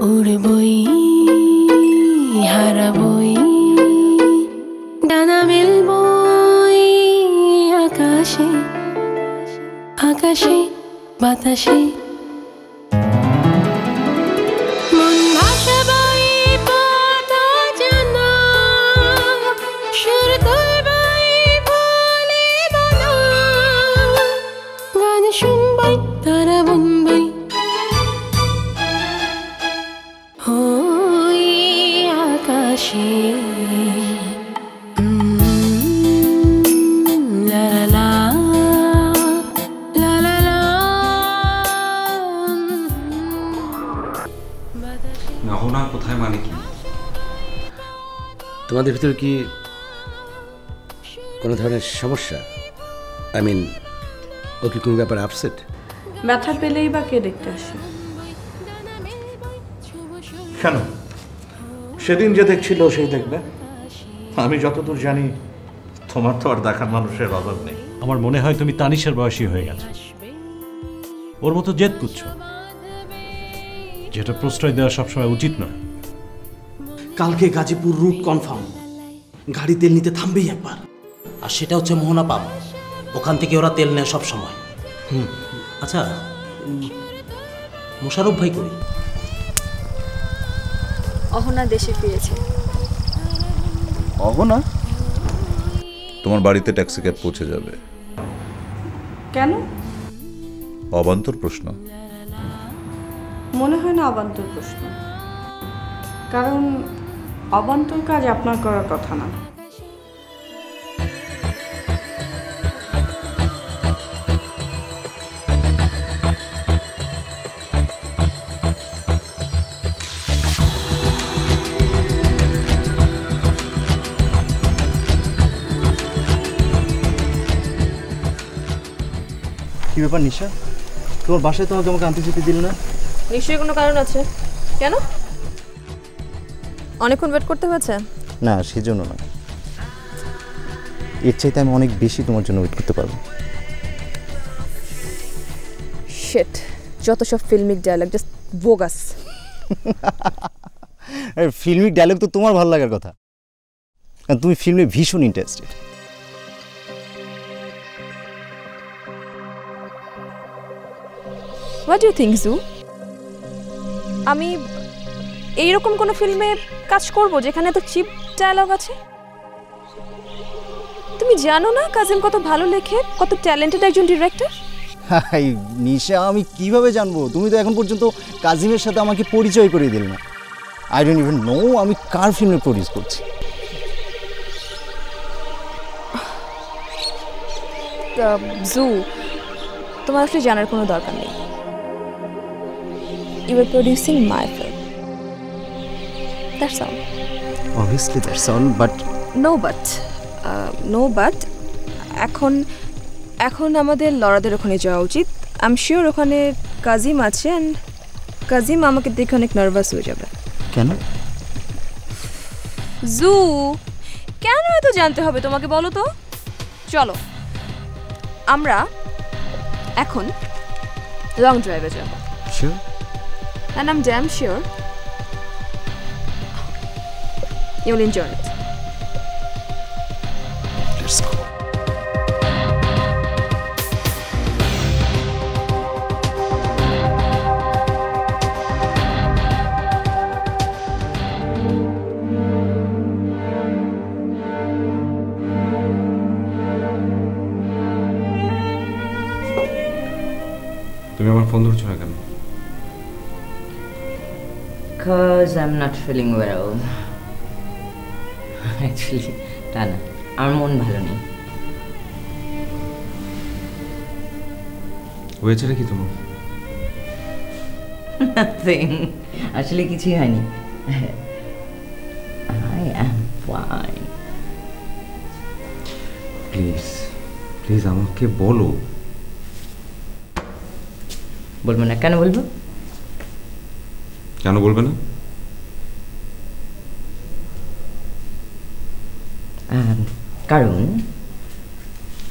উড়বই হারাবই। ডানা মেলবই আকাশে আকাশে বাতাসে। তোমাদের ভিতরে কি কোনো ধরনের সমস্যা? আই মিন ও কি কোনো ব্যাপারে আপসেট ব্যথা পেলেই বা কে দেখতে আসে? কেন? সেদিন যে দেখছিল সেই দেখবে। আমি যতদূর জানি তোমার তো আর দেখার মানুষের অভাব নেই। আমার মনে হয় তুমি তানিশের বয়সী হয়ে গেছে। ওর মতো জেদ করছ যেটা প্রশ্রয় দেওয়া সবসময় উচিত নয়। কালকে গাজীপুর রুট কনফার্ম। গাড়ি তেল নিতে থামবেই একবার। আর সেটা হচ্ছে মোহনা পাম্প ওখান থেকে ওরা তেল নেয় সব সময়। হুম। আচ্ছা মোশারফ ভাই করি অহনা দেশে ফিরেছে। অহনা? তোমার বাড়িতে ট্যাক্সি ক্যাব পৌঁছে যাবে। কেন? অবান্তর প্রশ্ন। মনে হয় না অবান্তর প্রশ্ন। কারণ অবান্তর কাজ আপনার করার কথা না। কি ব্যাপার নিশা? তোমার বাসায় তোমাকে আমাকে আনতে যেতে দিল না। নিশ্চয়ই কোনো কারণ আছে। কেন? অনেকক্ষণ ওয়েট করতে হয়েছে? না সেজন্য না এর চাইতে আমি অনেক বেশি তোমার জন্য ওয়েট করতে পারব। শেট যত সব filmic dialogue just bogus filmic dialogue তো তোমার ভালো লাগার কথা। তুমি ফিল্মে ভীষণ ইন্টারেস্টেড হোয়াট ইউ থিঙ্ক জু আমি এইরকম কোনো ফিল্মে কাজ করব যেখানে তো চিপ ডায়লগ আছে? তুমি জানো না কাজিম কত ভালো লেখে কত ট্যালেন্টেড একজন ডিরেক্টর হাই নিশা আমি কীভাবে জানব? তুমি তো এখন পর্যন্ত কাজিমের সাথে আমাকে পরিচয় করিয়ে দিলে না। আই ডোন্ট ইভেন নো আমি কার ফিল্মে প্রডিউস করছি। জু তোমার আসলে জানার কোনো দরকার নেই। You are producing my film that's all obviously that's all but no but no but এখন এখন আমাদের লড়াদের ওখানে যাওয়া উচিত। আই এম শিওর ওখানে কাজিম আছে অ্যান্ড কাজিম আমাকে দেখে অনেক নার্ভাস হয়ে যাবে। কেন? জু কেন এত জানতে হবে তোমাকে বলো তো? চলো আমরা এখন লং ড্রাইভে যাব। Sure and I'm damn sure Yule enjoy it let's go তুমি আমার ফোন ধরছো না কেন Because I'm not feeling well. Actually, তা না আমার মন ভালো নেই। হয়েছে কি তোমার? Nothing. আসলে কিছুই হয়নি। I am fine. Please please আমাকে বলো। বলব না কেন বলব? কেন বলবে না? কারণ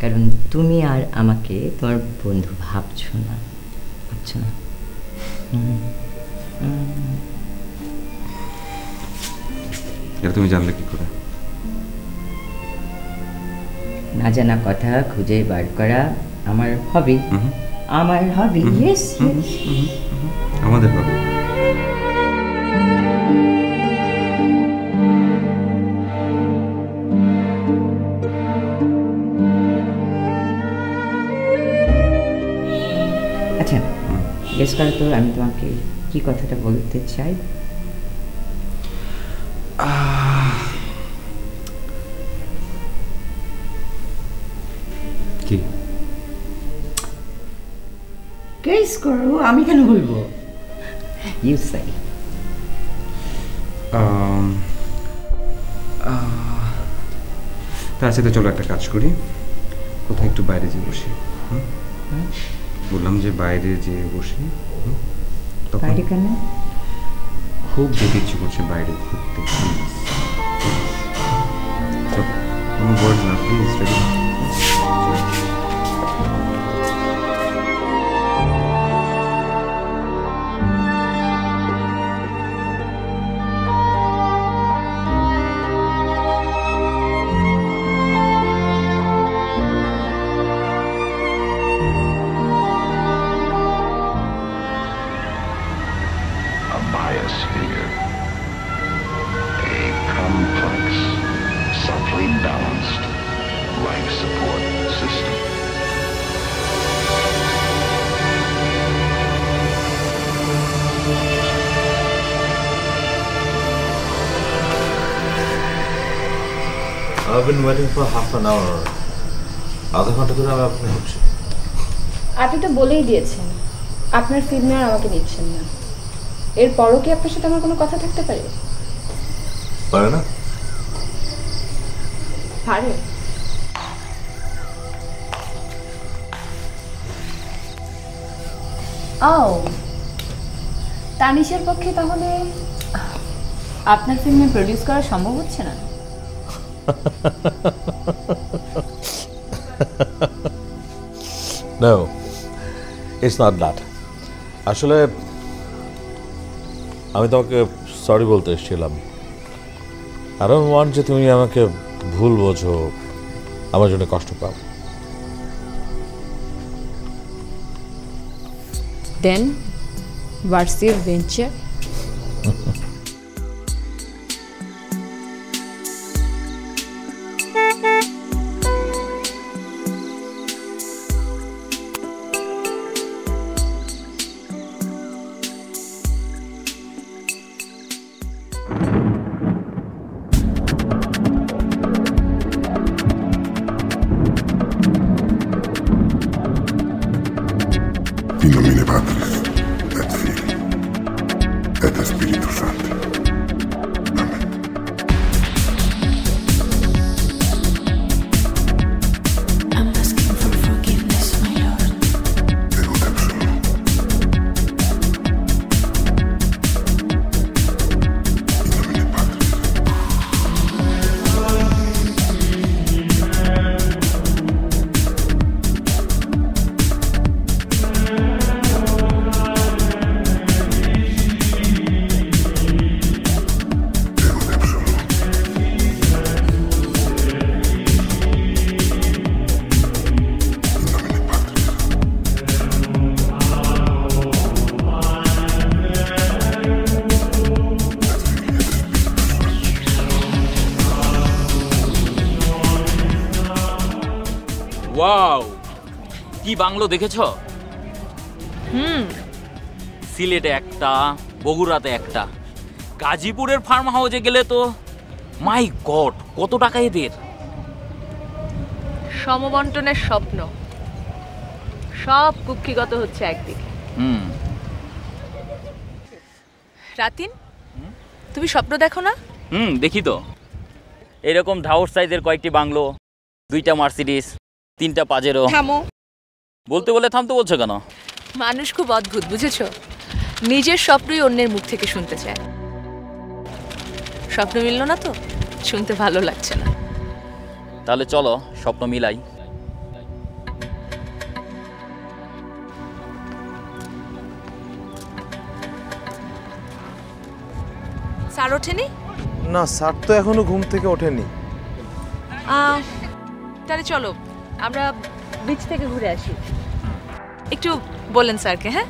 কারণ তুমি আর আমাকে তোমার বন্ধু ভাবছ না ভাবছ না। তুমি জানলে কি করে? না জানা কথা খুঁজে বার করা আমার হবি আমার হবি ইয়েস আমাদের হবি গেস করো তো আমি তোমাকে কি কথাটা বলতে চাই? কি? গেস করো আমি কেন বলব? ইউ সাই আম, আহ, তার সাথে চলো একটা কাজ করি। কোথায় একটু বাইরে যেয়ে বসি? বললাম যে বাইরে যেয়ে বসে? তখন বাইরে কেন? খুব যেতে ইচ্ছে করছে বাইরে ঘুরতে। কোনো ওয়ার্ড না please ready a biosphere, a complex, subtly balanced life support system. I've been waiting for half an hour. আধা ঘণ্টা ধরে আমি আপনি হচ্ছে আপনি তো বলেই দিয়েছেন আপনার ফিল্মে আর আমাকে নিচ্ছেন না এরপরও কি আপনার সাথে আমার কোনো কথা থাকতে পারে? পারে না। পারে। ও তানিশের পক্ষে তাহলে আপনার ফিল্মে প্রডিউস করা সম্ভব হচ্ছে না? নো ইটস নট দ্যাট আসলে আমি তোমাকে সরি বলতে এসেছিলাম। আর ডোন্ট ওয়ান্ট যে তুমি আমাকে ভুল বোঝো, আমার জন্য কষ্ট পাও। দেন হোয়াটস ভেঞ্চার বাংলো দেখেছ? হুম। সিলেটে একটা বগুড়াতে একটা। গাজীপুরের ফার্ম হাউসে গেলে তো মাই গড কত টাকা এদের? সমবন্টনের স্বপ্ন। সব কুক্ষিগত হচ্ছে একদিকে। হুম। রাতিন তুমি স্বপ্ন দেখো না? হুম দেখি তো। এরকম ঢাউর সাইজের কয়েকটি বাংলো দুইটা মার্সিডিস তিনটা পাজেরো থামো। বলতে বলে থামতে বলছো কেন? মানুষ খুব অদ্ভুত বুঝেছ? নিজের স্বপ্নই অন্যের মুখ থেকে শুনতে চায়। স্বপ্ন মিলল না তো? শুনতে ভালো লাগছে না। তাহলে চলো স্বপ্ন মিলাই। স্যার ওঠেনি? না স্যার তো এখনও ঘুম থেকে ওঠেনি আহ, তাহলে চলো আমরা বিচ থেকে ঘুরে আসি। একটু বলেন স্যারকে হ্যাঁ?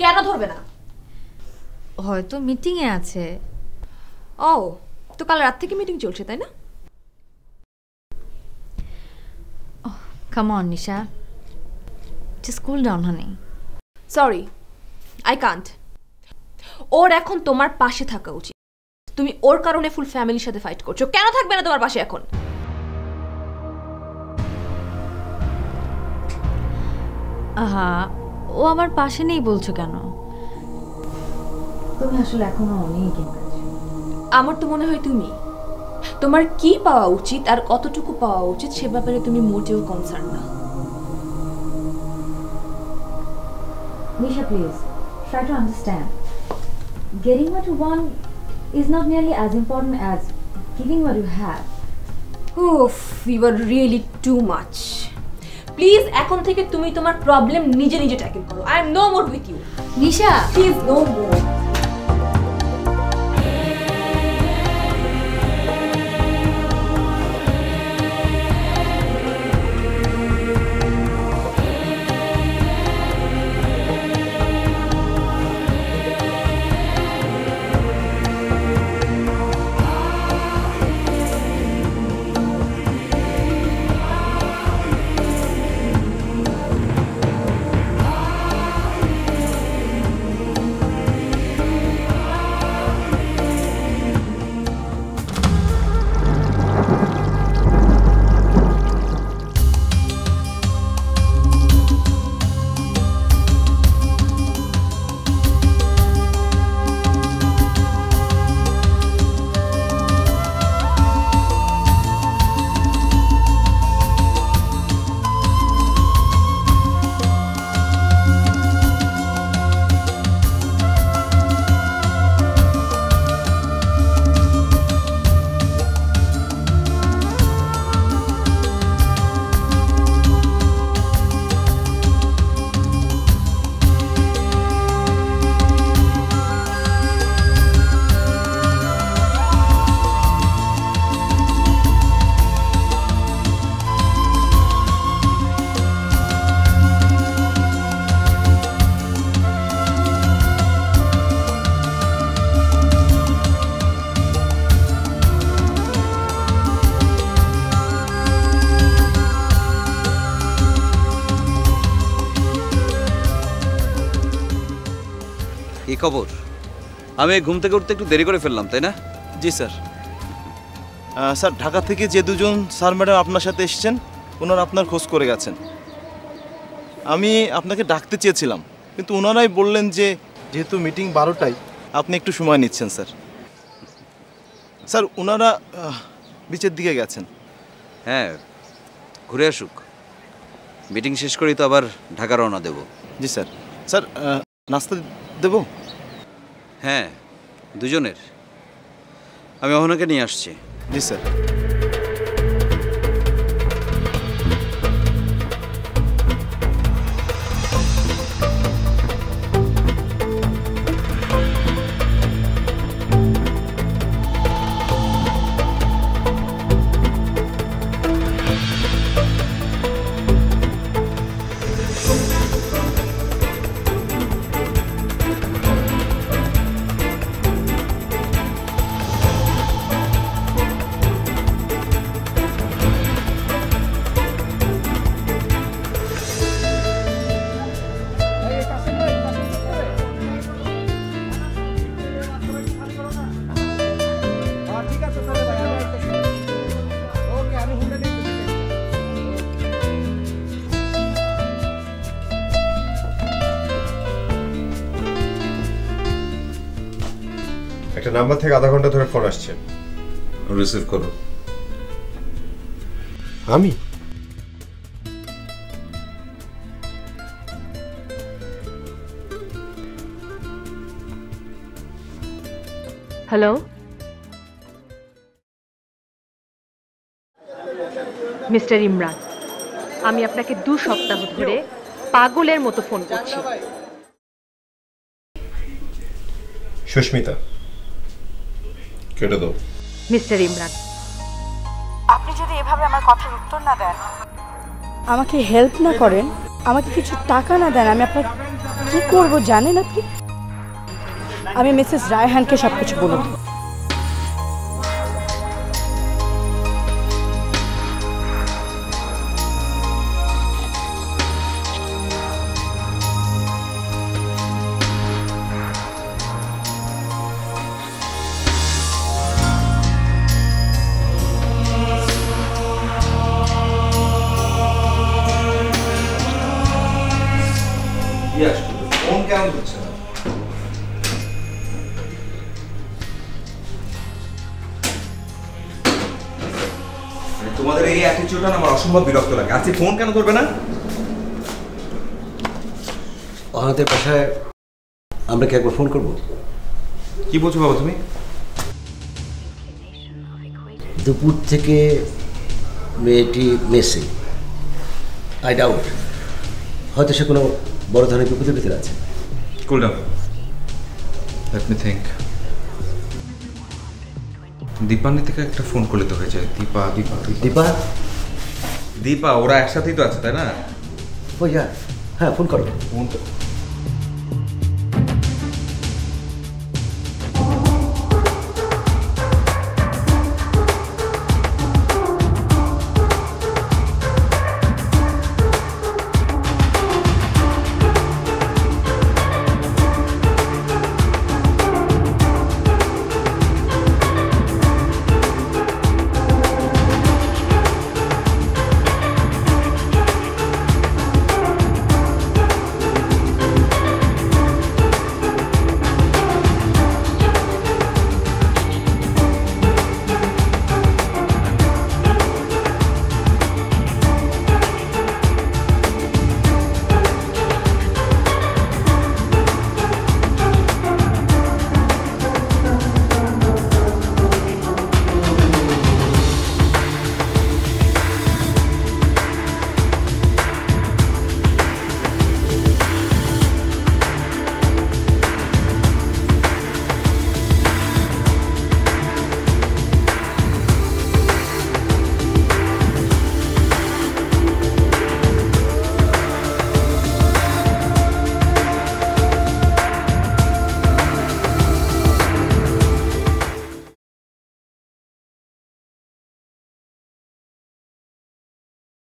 কেন ধরবে না? হয়তো মিটিংয়ে আছে। ও তো কাল রাত থেকে মিটিং চলছে তাই না? Come on Nisha. Just cool down honey sorry I can't ওর এখন তোমার পাশে থাকা উচিত। তুমি ওর কারণে ফুল ফ্যামিলির সাথে ফাইট করছ। কেন থাকবে না তোমার পাশে এখন? আহা ও আমার পাশে নেই বলছো কেন? তুমি আসলে এখনও অনেক আমার তো মনে হয় তুমি। তোমার কি পাওয়া উচিত আর কতটুকু পাওয়া উচিত সে ব্যাপারে তুমি মোটেও কনসার্ন না। Nisha please try to understand getting one is not nearly as important as giving what you have you are really too much please এখন থেকে তুমি তোমার প্রবলেম নিজে নিজে ট্যাকেল করো। I am no more with you Nisha! Please no more খবর। আমি ঘুম থেকে উঠতে একটু দেরি করে ফেললাম তাই না? জি স্যার। স্যার ঢাকা থেকে যে দুজন স্যার ম্যাডাম আপনার সাথে এসেছেন ওনারা আপনার খোঁজ করে গেছেন। আমি আপনাকে ডাকতে চেয়েছিলাম কিন্তু ওনারাই বললেন যে যেহেতু মিটিং বারোটায় আপনি একটু সময় নিচ্ছেন স্যার। স্যার ওনারা বিচের দিকে গেছেন। হ্যাঁ ঘুরে আসুক। মিটিং শেষ করেই তো আবার ঢাকা রওনা দেব। জি স্যার। স্যার নাস্তা দেবো? হ্যাঁ দুজনের। আমি অহনাকে নিয়ে আসছি। জি স্যার। নাম্বার থেকে আধা ঘণ্টা ধরে ফোন আসছে। রিসিভ করো। আমি? হ্যালো মিস্টার ইমরান আমি আপনাকে দু সপ্তাহ ধরে পাগলের মতো ফোন করছি। সুস্মিতা কেটে দাও। মিস্টার ইমরান। আপনি যদি এভাবে আমার কথার উত্তর না দেন। আমাকে হেল্প না করেন আমাকে কিছু টাকা না দেন আমি আপনার কি করব জানেন আপনি? আমি মিসেস রায়হানকে সব কিছু বলে দেব অ্যাটিটিউডটা আমার অসম্ভব বিরক্ত লাগে। আজকে ফোন কেন ধরবে না? অনাথের বাসায় আমরা কি একবার ফোন করব? কি বলছো বাবা তুমি? দুপুর থেকে মেয়েটি মেসে। আই ডাউট হয়তো সে কোনো বড় ধরনের বিপদের ভিতরে আছে। Cool down let me think Deepanni থেকে একটা ফোন করলে তো হয়ে যায়। দীপা দীপা। দীপা? দীপা ওরা একসাথেই তো আছে তাই না? ওই যা হ্যাঁ ফোন করো। ফোন তো